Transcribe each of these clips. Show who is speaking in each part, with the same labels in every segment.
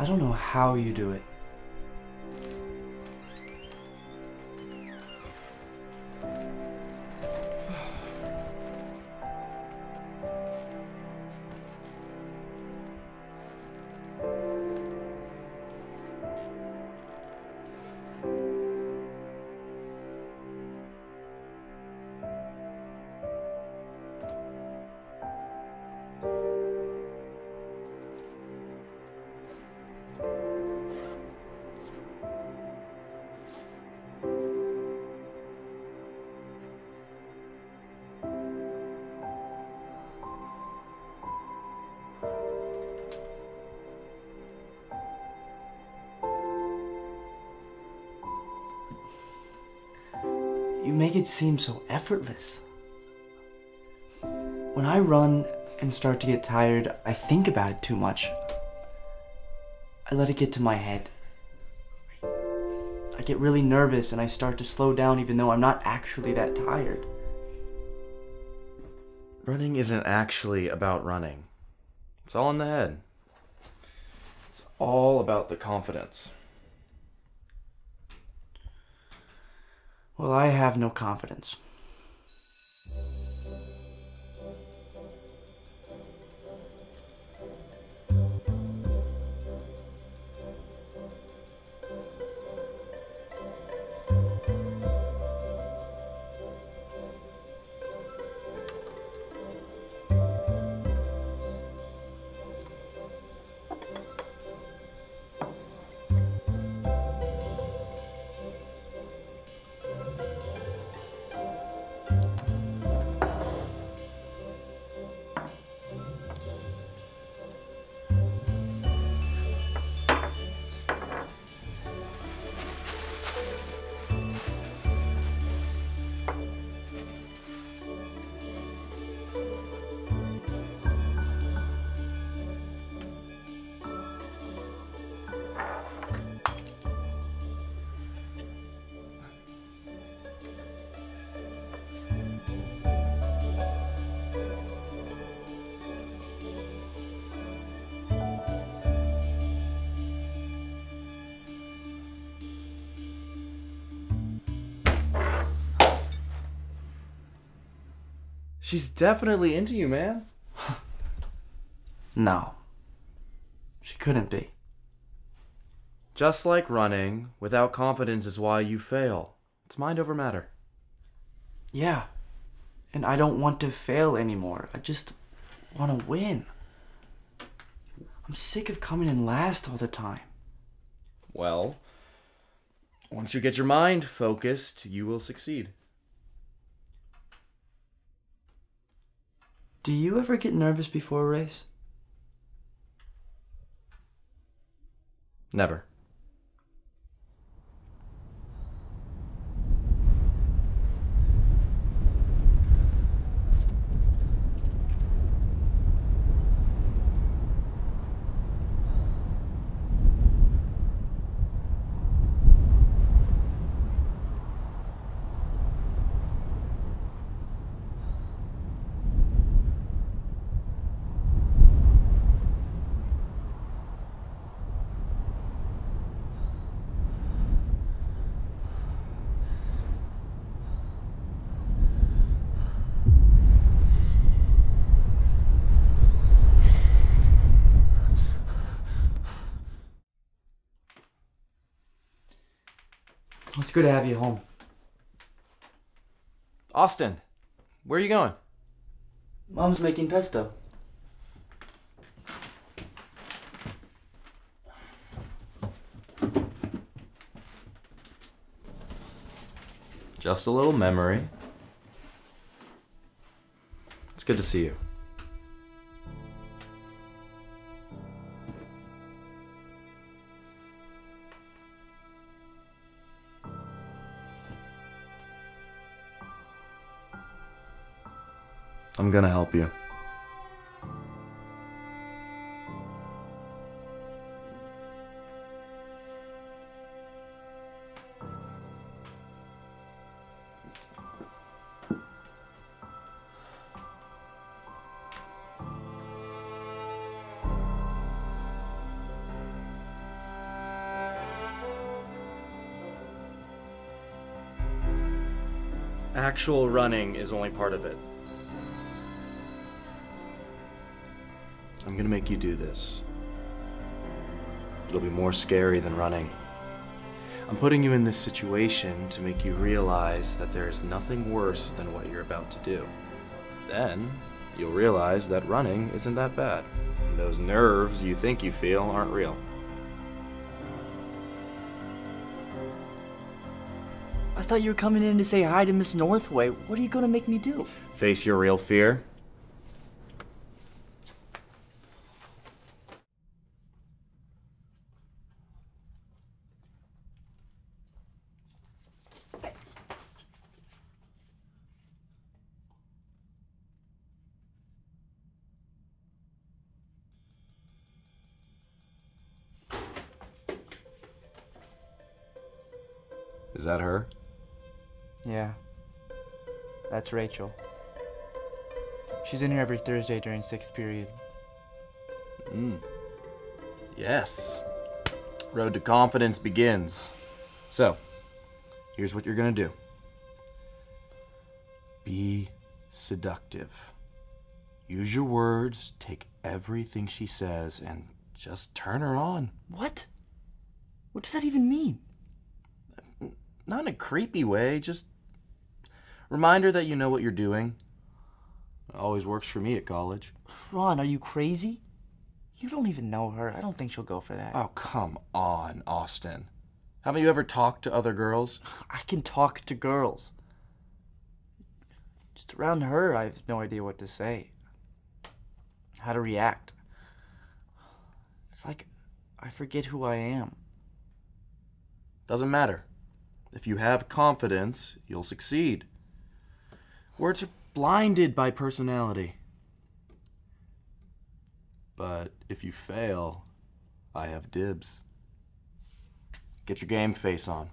Speaker 1: I don't know how you do it. Make it seem so effortless. When I run and start to get tired, I think about it too much. I let it get to my head. I get really nervous and I start to slow down even though I'm not actually that tired.
Speaker 2: Running isn't actually about running. It's all in the head. It's all about the confidence.
Speaker 1: Well, I have no confidence.
Speaker 2: She's definitely into you, man.
Speaker 1: No. She couldn't be.
Speaker 2: Just like running, without confidence is why you fail. It's mind over matter.
Speaker 1: Yeah. And I don't want to fail anymore. I just want to win. I'm sick of coming in last all the time.
Speaker 2: Well, once you get your mind focused, you will succeed.
Speaker 1: Do you ever get nervous before a race?
Speaker 2: Never.
Speaker 1: It's good to have you home.
Speaker 2: Austin, where are you going?
Speaker 1: Mom's making pesto.
Speaker 2: Just a little memory. It's good to see you. I'm gonna help you. Actual running is only part of it. Make you do this. It'll be more scary than running. I'm putting you in this situation to make you realize that there is nothing worse than what you're about to do. Then, you'll realize that running isn't that bad. And those nerves you think you feel aren't real.
Speaker 1: I thought you were coming in to say hi to Miss Northway. What are you gonna make me do?
Speaker 2: Face your real fear.
Speaker 1: That's Rachel. She's in here every Thursday during sixth period.
Speaker 2: Mm. Yes. Road to confidence begins. So, here's what you're gonna do be seductive. Use your words, take everything she says, and just turn her on.
Speaker 1: What? What does that even mean?
Speaker 2: Not in a creepy way, just remind her that you know what you're doing. It always works for me at college.
Speaker 1: Ron, are you crazy? You don't even know her. I don't think she'll go for that.
Speaker 2: Oh, come on, Austin. Haven't you ever talked to other girls?
Speaker 1: I can talk to girls. Just around her, I have no idea what to say. How to react. It's like I forget who I am.
Speaker 2: Doesn't matter. If you have confidence, you'll succeed. Words are blinded by personality. But if you fail, I have dibs. Get your game face on.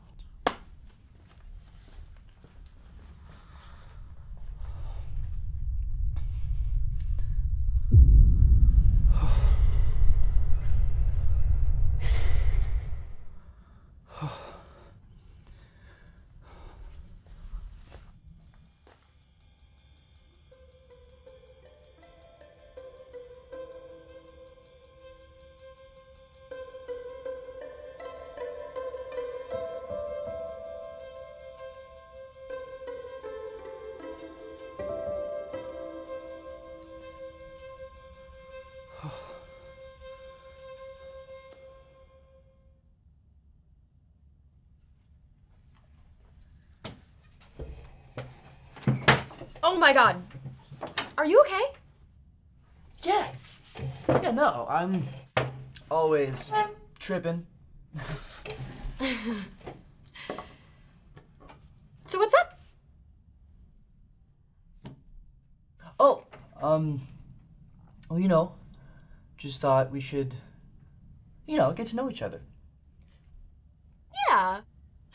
Speaker 3: Oh my god. Are you okay?
Speaker 1: Yeah. Yeah, no, I'm always tripping.
Speaker 3: So what's up?
Speaker 1: Oh, um, well, you know, just thought we should, you know, get to know each other.
Speaker 3: Yeah.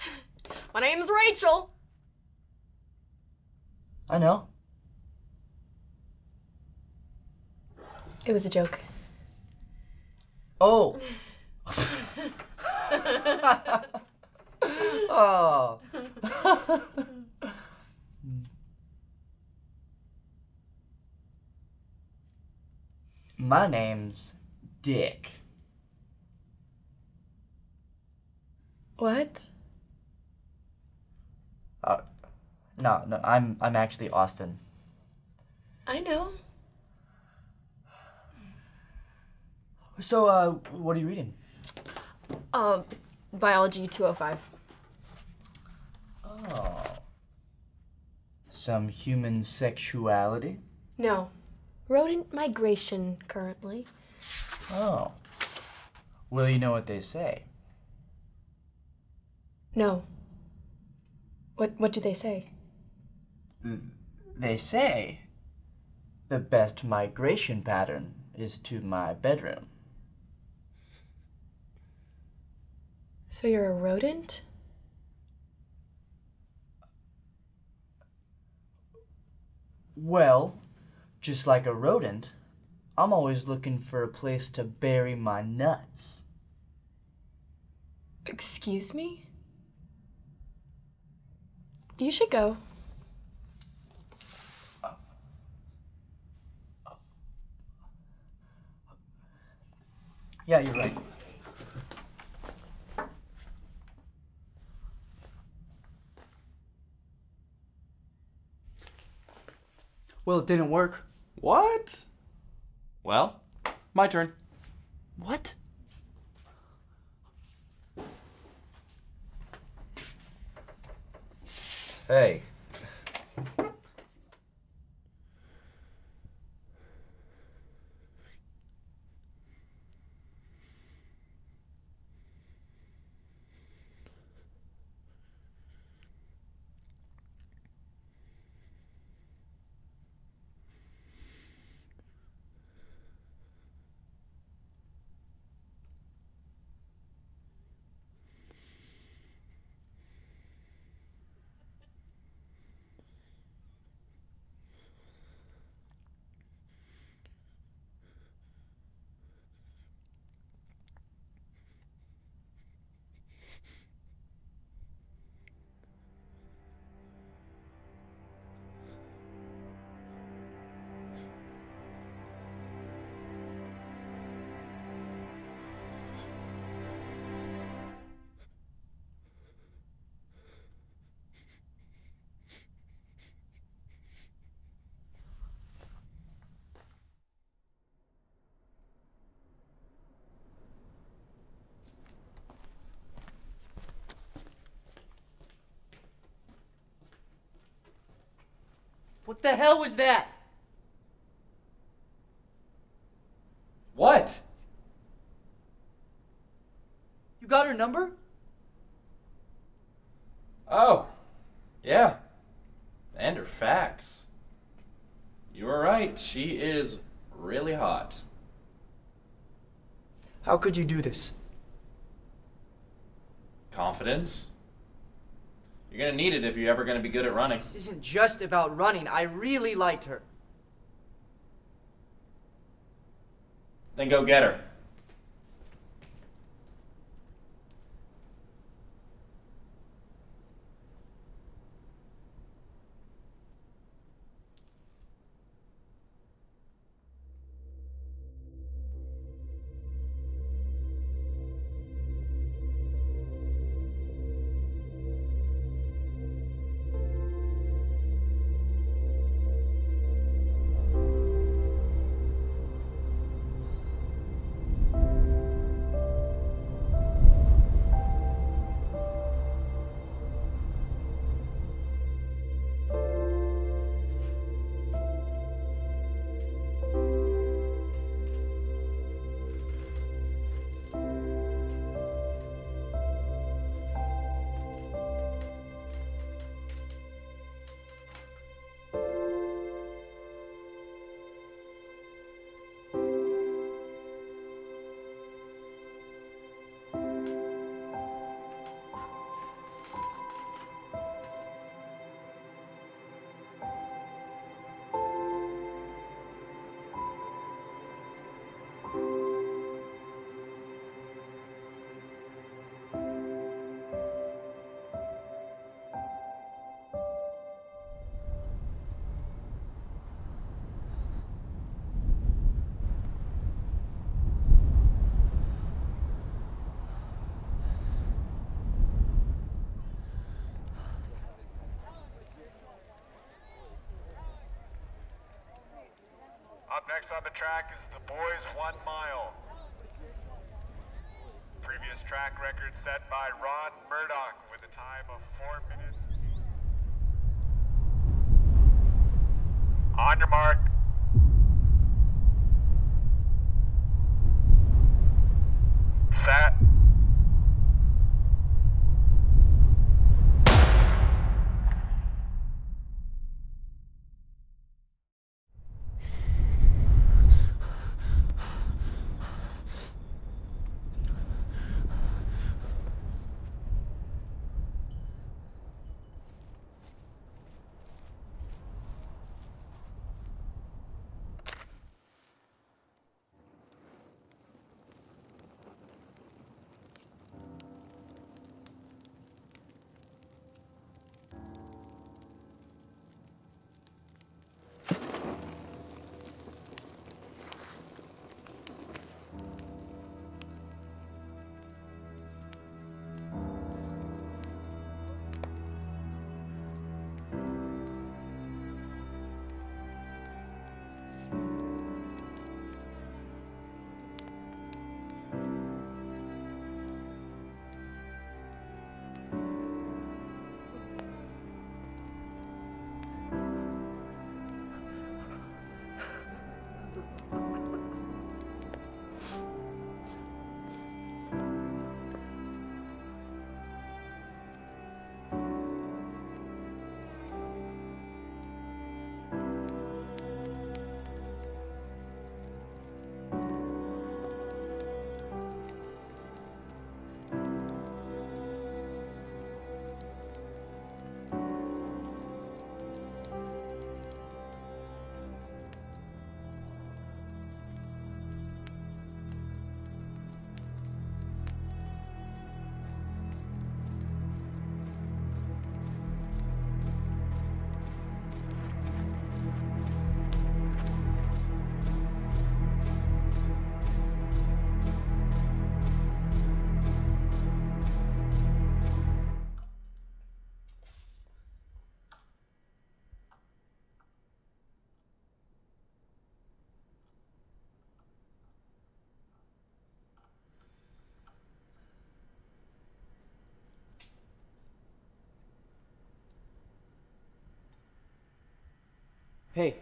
Speaker 3: My name's Rachel.
Speaker 1: I know.
Speaker 3: It was a joke.
Speaker 1: Oh. oh. My name's Dick.
Speaker 3: What?
Speaker 1: Uh, no, no, I'm I'm actually Austin.
Speaker 3: I know.
Speaker 1: So, uh, what are you reading?
Speaker 3: Uh, biology 205.
Speaker 1: Oh. Some human sexuality?
Speaker 3: No. Rodent migration currently.
Speaker 1: Oh. Well, you know what they say.
Speaker 3: No. What what do they say?
Speaker 1: They say the best migration pattern is to my bedroom.
Speaker 3: So you're a rodent?
Speaker 1: Well, just like a rodent, I'm always looking for a place to bury my nuts.
Speaker 3: Excuse me? You should go.
Speaker 1: Yeah, you're right. Well, it didn't work.
Speaker 2: What? Well, my turn.
Speaker 1: What?
Speaker 2: Hey.
Speaker 1: The hell was that?
Speaker 2: What?
Speaker 1: You got her number?
Speaker 2: Oh, yeah. And her facts. You were right. She is really hot.
Speaker 1: How could you do this?
Speaker 2: Confidence. You're gonna need it if you're ever gonna be good at running.
Speaker 1: This isn't just about running. I really liked her.
Speaker 2: Then go get her.
Speaker 4: Next on the track is the boys one mile. Previous track record set by Ron Murdoch with a time of 4 minutes. On your mark.
Speaker 1: Hey.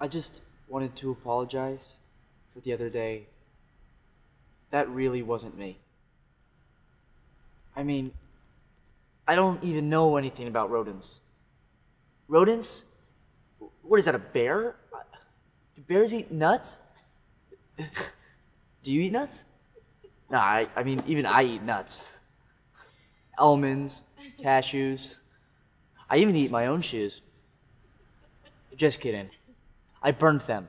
Speaker 1: I just wanted to apologize for the other day. That really wasn't me. I mean, I don't even know anything about rodents. Rodents? What is that, a bear? Do bears eat nuts? Do you eat nuts? Nah, I, I mean, even I eat nuts. Almonds, cashews. I even eat my own shoes. Just kidding. I burned them.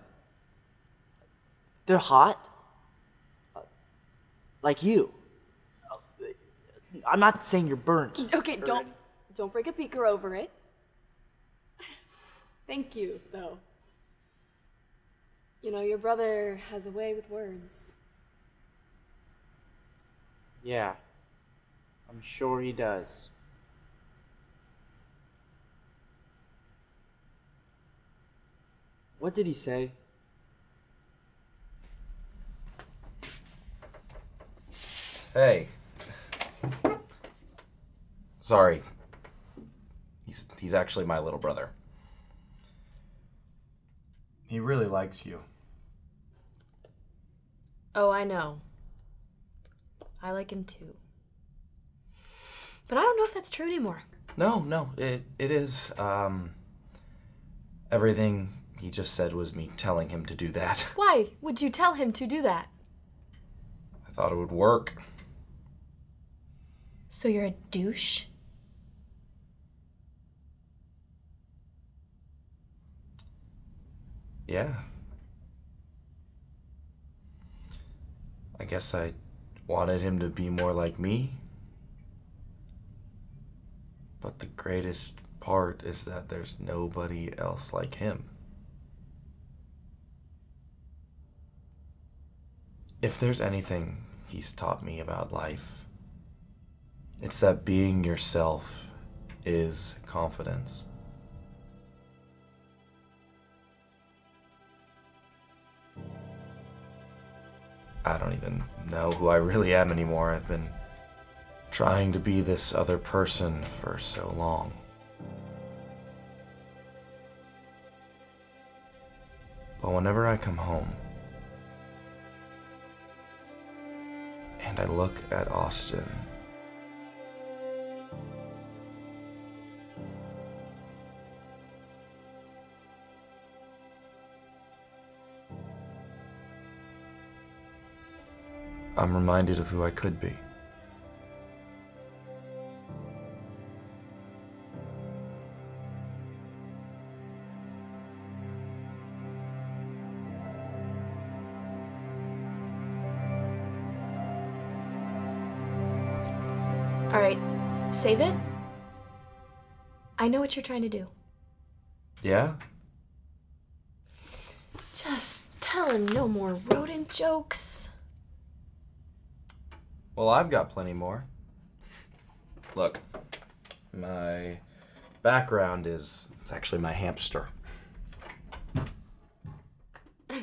Speaker 1: They're hot. Like you. I'm not saying you're burnt.
Speaker 3: Okay, don't don't break a beaker over it. Thank you, though. You know, your brother has a way with words.
Speaker 1: Yeah. I'm sure he does. What did he say?
Speaker 2: Hey. Sorry. He's he's actually my little brother. He really likes you.
Speaker 3: Oh, I know. I like him too. But I don't know if that's true anymore.
Speaker 2: No, no, it it is. Um everything he just said was me telling him to do that.
Speaker 3: Why would you tell him to do that?
Speaker 2: I thought it would work.
Speaker 3: So you're a douche?
Speaker 2: Yeah. I guess I wanted him to be more like me. But the greatest part is that there's nobody else like him. If there's anything he's taught me about life, it's that being yourself is confidence. I don't even know who I really am anymore. I've been trying to be this other person for so long. But whenever I come home and I look at Austin, I'm reminded of who I could be.
Speaker 3: Save it. I know what you're trying to do.
Speaker 2: Yeah?
Speaker 3: Just tell him no more rodent jokes.
Speaker 2: Well, I've got plenty more. Look, my background is it's actually my hamster.